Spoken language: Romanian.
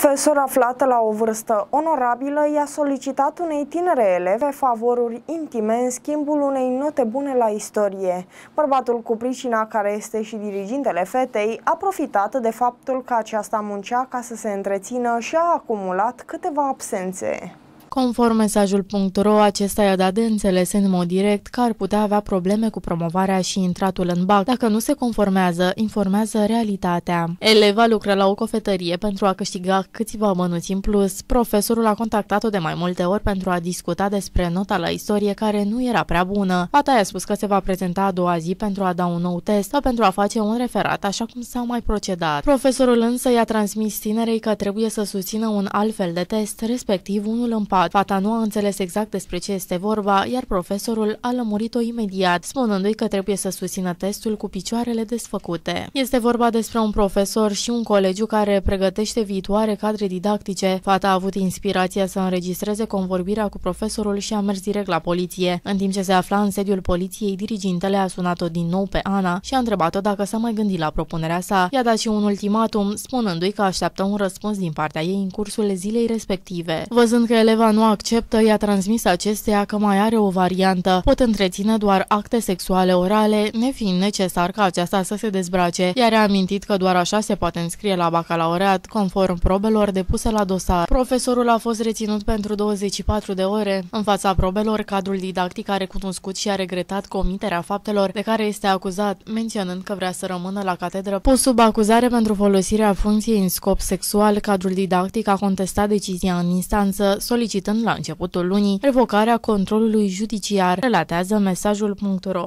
profesor aflată la o vârstă onorabilă i-a solicitat unei tinere eleve favoruri intime în schimbul unei note bune la istorie. Bărbatul cu pricina, care este și dirigintele fetei, a profitat de faptul că aceasta muncea ca să se întrețină și a acumulat câteva absențe. Conform mesajul.ro, acesta i-a dat de înțeles în mod direct că ar putea avea probleme cu promovarea și intratul în BAC. Dacă nu se conformează, informează realitatea. Eleva lucră la o cofetărie pentru a câștiga câțiva bănuți în plus. Profesorul a contactat-o de mai multe ori pentru a discuta despre nota la istorie care nu era prea bună. Fata i-a spus că se va prezenta a doua zi pentru a da un nou test sau pentru a face un referat, așa cum s-au mai procedat. Profesorul însă i-a transmis tinerei că trebuie să susțină un alt fel de test, respectiv unul în pat. Fata nu a înțeles exact despre ce este vorba, iar profesorul a lămurit-o imediat, spunându-i că trebuie să susțină testul cu picioarele desfăcute. Este vorba despre un profesor și un colegiu care pregătește viitoare cadre didactice. Fata a avut inspirația să înregistreze convorbirea cu profesorul și a mers direct la poliție. În timp ce se afla în sediul poliției, dirigintele a sunat-o din nou pe Ana și a întrebat-o dacă s-a mai gândit la propunerea sa. I-a dat și un ultimatum, spunându-i că așteaptă un răspuns din partea ei în cursul zilei respective. Văzând că eleva nu acceptă, i-a transmis acesteia că mai are o variantă. Pot întreține doar acte sexuale orale, nefiind necesar ca aceasta să se dezbrace, iar a amintit că doar așa se poate înscrie la bacalaureat, conform probelor depuse la dosar. Profesorul a fost reținut pentru 24 de ore. În fața probelor, cadrul didactic a recunoscut și a regretat comiterea faptelor de care este acuzat, menționând că vrea să rămână la catedră. Pus sub acuzare pentru folosirea funcției în scop sexual, cadrul didactic a contestat decizia în instanță, solicitând la începutul lunii revocarea controlului judiciar, relatează mesajul.ro.